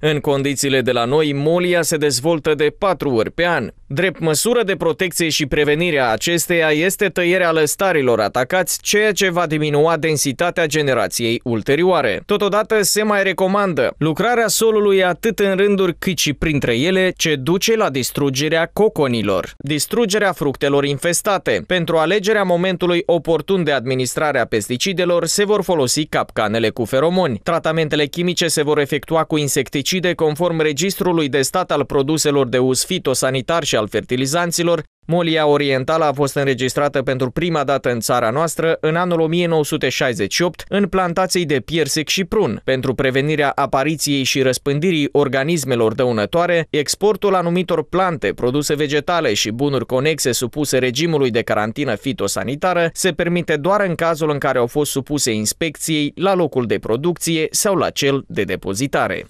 În condițiile de la noi, molia se dezvoltă de patru ori pe an. Drept măsură de protecție și prevenire a acesteia este tăierea lăstarilor atacați, ceea ce va diminua densitatea generației ulterioare. Totodată se mai recomandă lucrarea solului atât în rânduri cât și printre ele, ce duce la distrugerea coconilor, distrugerea fructelor infestate. Pentru alegerea momentului oportun de administrare a pesticidelor se vor folosi capcanele cu feromoni. Tratamentele chimice se vor efectua cu insecticide conform registrului de stat al produselor de uz fitosanitar și al fertilizanților, Molia orientală a fost înregistrată pentru prima dată în țara noastră în anul 1968 în plantații de piersec și prun. Pentru prevenirea apariției și răspândirii organismelor dăunătoare, exportul anumitor plante, produse vegetale și bunuri conexe supuse regimului de carantină fitosanitară se permite doar în cazul în care au fost supuse inspecției la locul de producție sau la cel de depozitare.